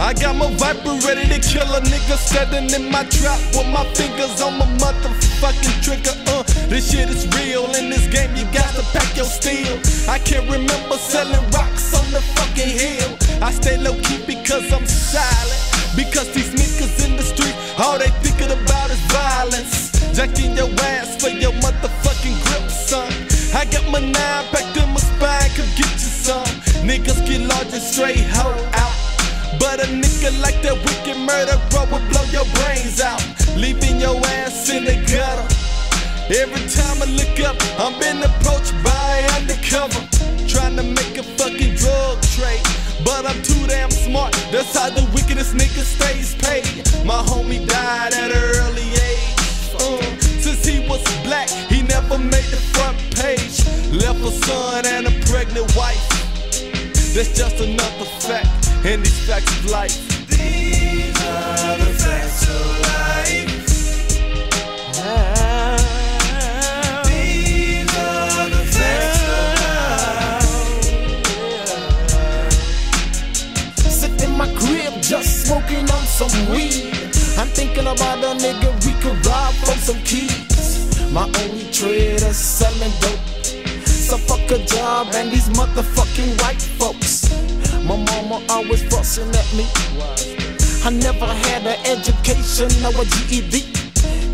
I got my viper ready to kill a nigga standing in my trap with my fingers on my motherfucking trigger. Uh, this shit is real in this game. You got to pack your steel. I can't remember selling rocks on the fucking hill. I stay low key because I'm silent. Because these niggas in the street, all they thinking about is violence. Jacking your ass for your motherfucking grip, son. I got my nine packed in my spine, come get you some. Niggas get large and straight hoe out. A nigga like that wicked murder bro will blow your brains out, leaving your ass in the gutter. Every time I look up, I'm being approached by undercover, trying to make a fucking drug trade. But I'm too damn smart, that's how the wickedest nigga stays paid. That's just another fact in these facts of life. These are the facts of life. These are the facts of life. Sit in my crib just smoking on some weed. I'm thinking about a nigga we could rob for some keys. My only trade is selling dope. A job and these motherfucking white folks. My mama always fussing at me. I never had an education or a GED.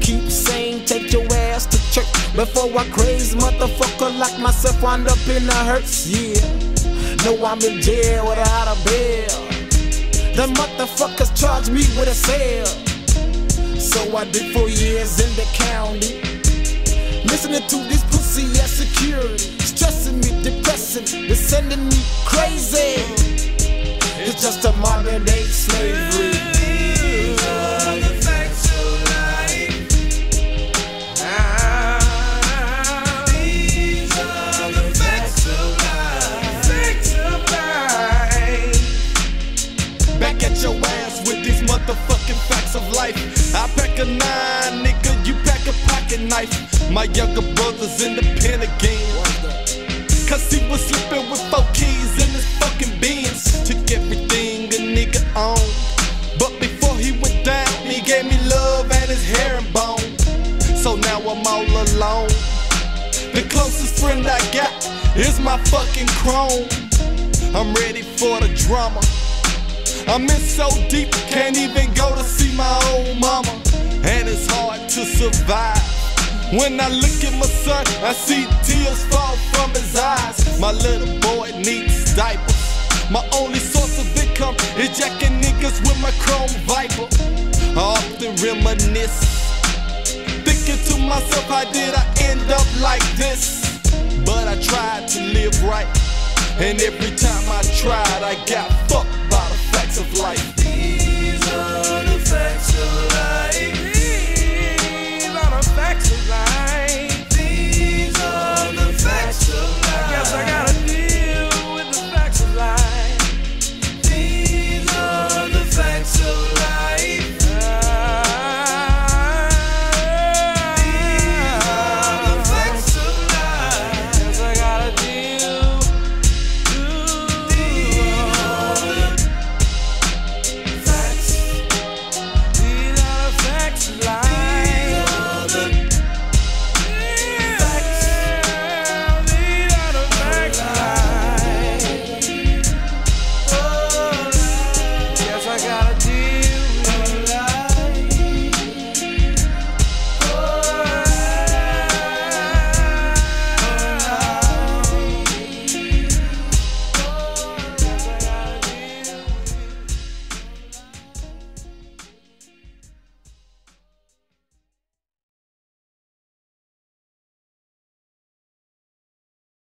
Keep saying take your ass to church before I crazy motherfucker like myself wind up in the hearse. Yeah, know I'm in jail without a bail. The motherfuckers charge me with a sale. So I did four years in the county. Listening to this pussy ass security. Pocket knife. My younger brother's in the pen again. Cause he was sleeping with four keys in his fucking Benz. Took everything a nigga owned. But before he went down, he gave me love and his hair and herringbone. So now I'm all alone. The closest friend I got is my fucking chrome. I'm ready for the drama. I'm in so deep, can't even go to see my old mama. And it's hard to survive. When I look at my son, I see tears fall from his eyes. My little boy needs diapers. My only source of income is jacking niggas with my chrome viper. I often reminisce, thinking to myself, how did I end up like this? But I tried to live right, and every time I tried, I got fucked by the facts of life.